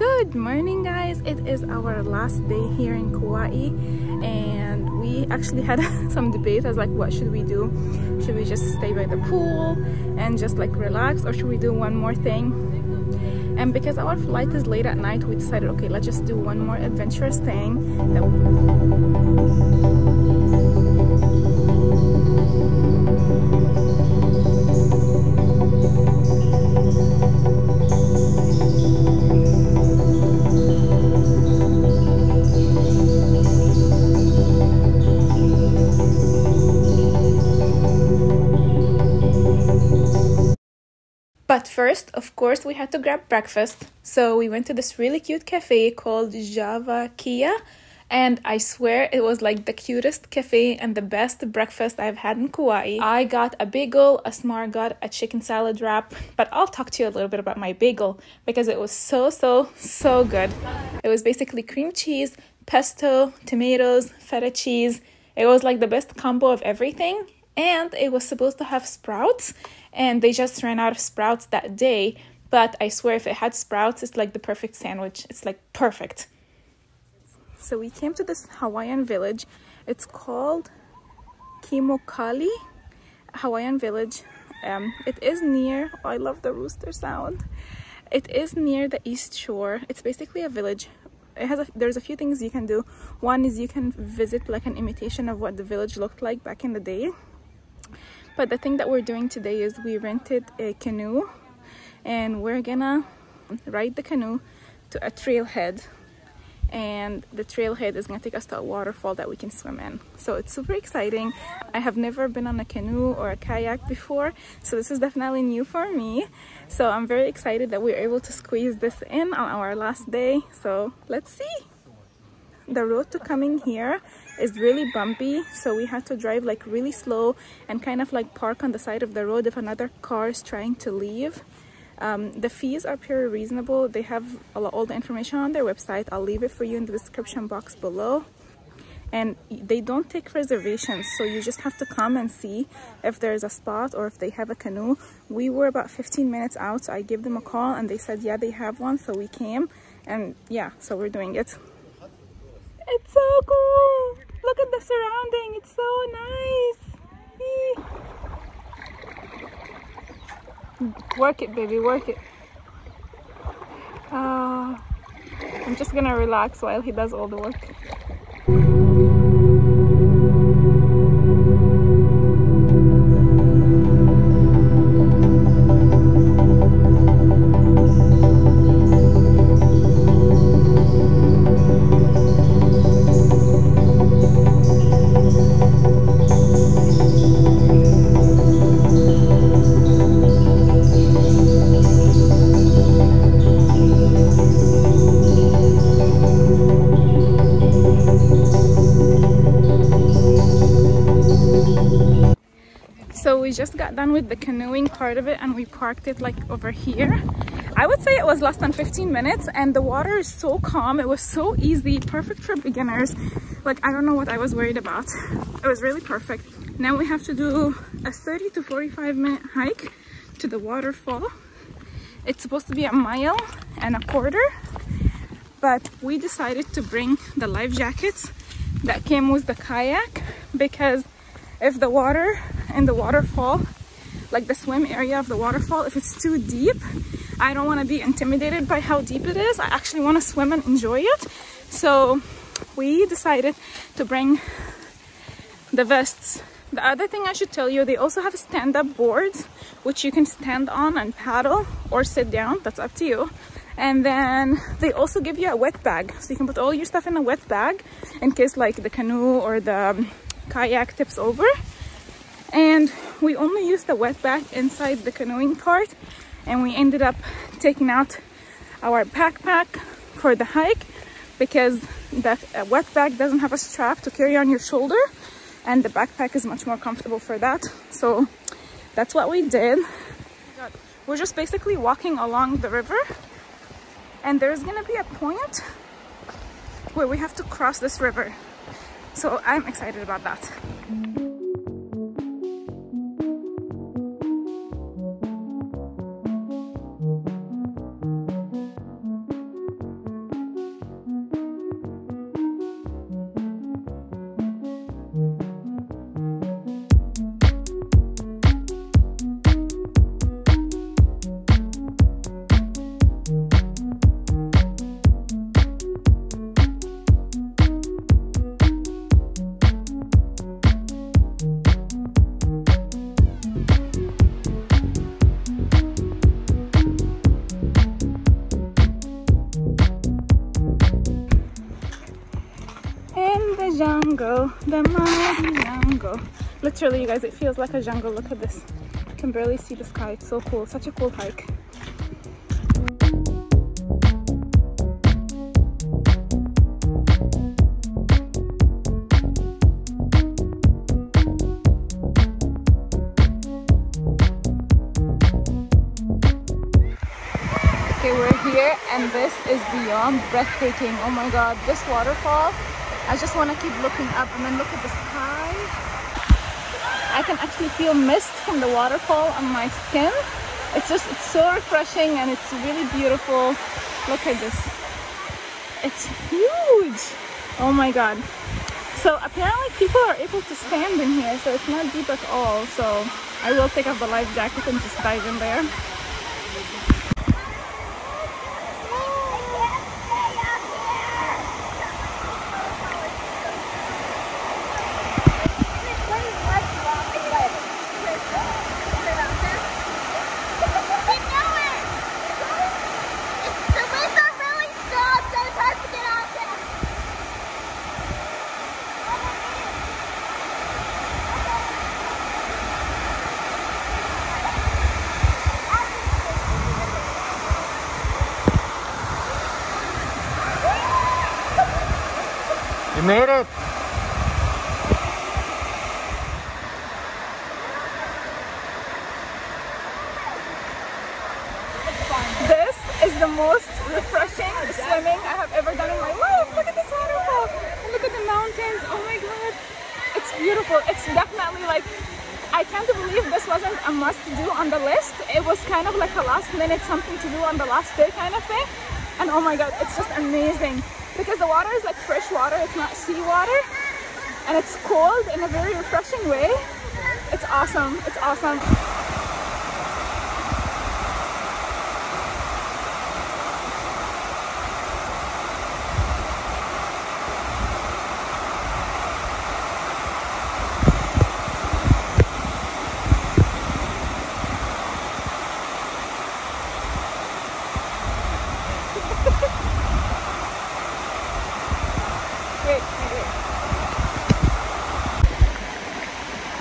Good morning guys! It is our last day here in Kauai and we actually had some debate as like what should we do? Should we just stay by the pool and just like relax or should we do one more thing? And because our flight is late at night we decided okay let's just do one more adventurous thing first, of course, we had to grab breakfast. So we went to this really cute cafe called Java Kai. And I swear it was like the cutest cafe and the best breakfast I've had in Kauai. I got a bagel, Asmar got a chicken salad wrap, but I'll talk to you a little bit about my bagel because it was so, so, so good. It was basically cream cheese, pesto, tomatoes, feta cheese. It was like the best combo of everything and it was supposed to have sprouts and they just ran out of sprouts that day but i swear if it had sprouts it's like the perfect sandwich. It's like perfect. So we came to this hawaiian village. It's called Kamokila hawaiian village. Um, it is near oh, i love the rooster sound. It is near the east shore. It's basically a village. It has a, there's a few things you can do. One is you can visit like an imitation of what the village looked like back in the day but the thing that we're doing today is we rented a canoe and we're gonna ride the canoe to a trailhead. And the trailhead is gonna take us to a waterfall that we can swim in. So it's super exciting. I have never been on a canoe or a kayak before so this is definitely new for me. So i'm very excited that we are able to squeeze this in on our last day. So let's see the road to coming here is really bumpy so we had to drive like really slow and kind of like park on the side of the road if another car is trying to leave. Um, the fees are pretty reasonable. They have all the information on their website. I'll leave it for you in the description box below. And they don't take reservations so you just have to come and see if there's a spot or if they have a canoe. We were about 15 minutes out so i gave them a call and they said yeah they have one so we came. And yeah so we're doing it so cool. Look at the surrounding. It's so nice. Work it, baby. Work it. Uh, I'm just gonna relax while he does all the work. Got done with the canoeing part of it and we parked it like over here. I would say it was less than 15 minutes and the water is so calm. It was so easy perfect for beginners. Like i don't know what i was worried about. It was really perfect. Now we have to do a 30 to 45 minute hike to the waterfall. It's supposed to be a mile and a quarter but we decided to bring the life jackets that came with the kayak because if the water in the waterfall like the swim area of the waterfall if it's too deep I don't want to be intimidated by how deep it is. I actually want to swim and enjoy it. So we decided to bring the vests. The other thing I should tell you they also have stand-up boards which you can stand on and paddle or sit down that's up to you. And then they also give you a wet bag. So you can put all your stuff in a wet bag in case like the canoe or the kayak tips over and we only used the wet bag inside the canoeing part and we ended up taking out our backpack for the hike because the uh, wet bag doesn't have a strap to carry on your shoulder and the backpack is much more comfortable for that. So that's what we did. We're just basically walking along the river and there's gonna be a point where we have to cross this river. So i'm excited about that jungle, the mighty jungle. Literally, you guys, it feels like a jungle. Look at this. You can barely see the sky. It's so cool. Such a cool hike. Okay, we're here and this is beyond breathtaking. Oh my god, this waterfall. I just want to keep looking up and then look at the sky. I can actually feel mist from the waterfall on my skin. It's just, it's so refreshing and it's really beautiful. Look at this. It's huge. Oh my god. So apparently people are able to stand in here, so it's not deep at all. So I will take off the life jacket and just dive in there. You made it. This is the most refreshing swimming I have ever done in my life. Look at this waterfall. And look at the mountains. Oh my god. It's beautiful. It's definitely like I can't believe this wasn't a must do on the list. It was kind of like a last minute something to do on the last day kind of thing. And oh my god, it's just amazing. Because the water is like fresh water, it's not seawater. And it's cold in a very refreshing way. It's awesome. It's awesome. Wait, wait, wait.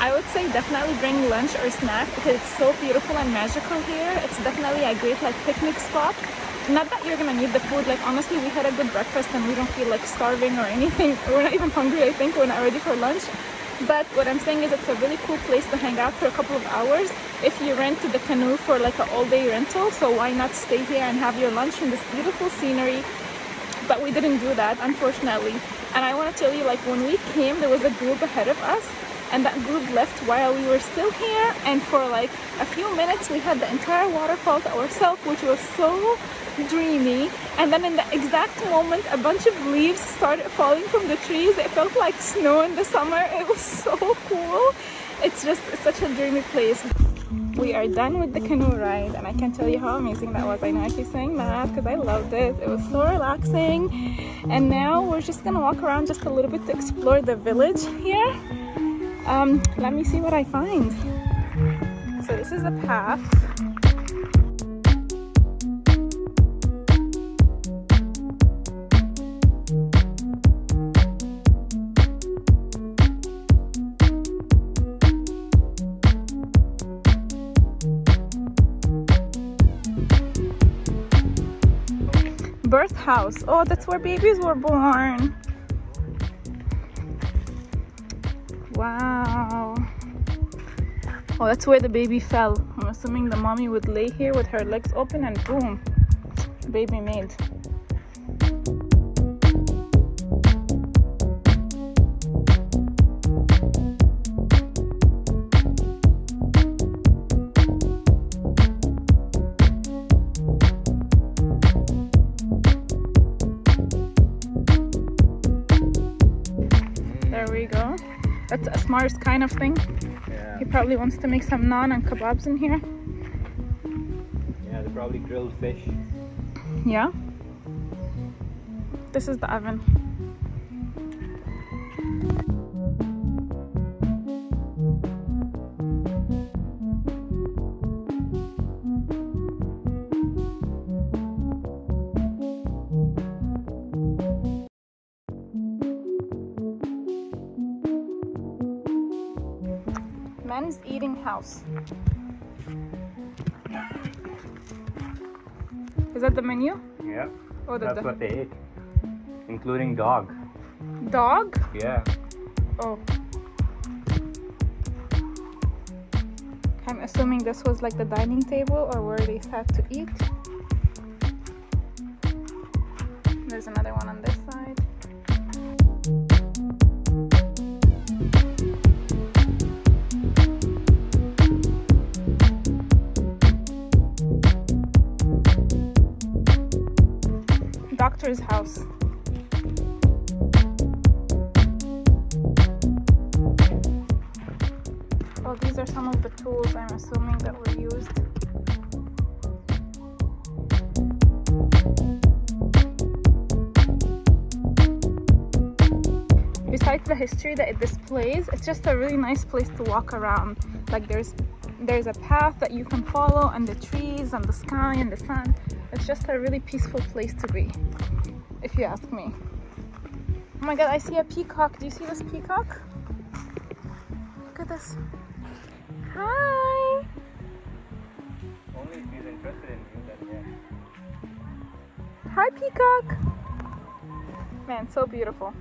I would say definitely bring lunch or snack because it's so beautiful and magical here. It's definitely a great like picnic spot. Not that you're gonna need the food, like honestly we had a good breakfast and we don't feel like starving or anything. We're not even hungry I think, we're not ready for lunch. But what I'm saying is it's a really cool place to hang out for a couple of hours if you rent the canoe for like an all day rental. So why not stay here and have your lunch in this beautiful scenery but we didn't do that unfortunately and i want to tell you like when we came there was a group ahead of us and that group left while we were still here and for like a few minutes we had the entire waterfall to ourselves which was so dreamy and then in the exact moment a bunch of leaves started falling from the trees it felt like snow in the summer it was so cool it's just such a dreamy place we are done with the canoe ride and I can't tell you how amazing that was. I know I keep saying that because I loved it. It was so relaxing. And now we're just gonna walk around just a little bit to explore the village here. Um, let me see what I find. So this is the path. birth house. Oh, that's where babies were born. Wow. Oh, that's where the baby fell. I'm assuming the mommy would lay here with her legs open and boom, baby made. Asmar's kind of thing. Yeah. He probably wants to make some naan and kebabs in here. Yeah, they probably grilled fish. Yeah. This is the oven. House. Is that the menu? Yeah. Oh, the, That's what they ate. Including dog. dog? Yeah. Oh. I'm assuming this was like the dining table or where they sat to eat. There's another one on this Doctor's house. Oh, these are some of the tools I'm assuming that were used. Besides the history that it displays, it's just a really nice place to walk around. Like there's there's a path that you can follow and the trees and the sky and the sun. It's just a really peaceful place to be, if you ask me. Oh my god, I see a peacock. Do you see this peacock? Look at this. Hi. Only if he's interested in you, then yeah. Hi, peacock. Man, so beautiful.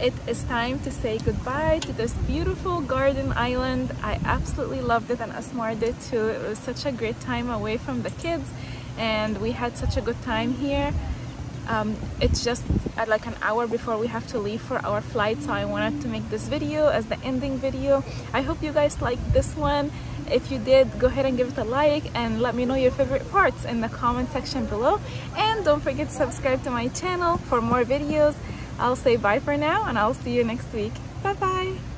It is time to say goodbye to this beautiful garden island. I absolutely loved it and Asmar did too. It was such a great time away from the kids and we had such a good time here. Um, it's just at like an hour before we have to leave for our flight so I wanted to make this video as the ending video. I hope you guys liked this one. If you did, go ahead and give it a like and let me know your favorite parts in the comment section below. And don't forget to subscribe to my channel for more videos. I'll say bye for now and I'll see you next week. Bye bye!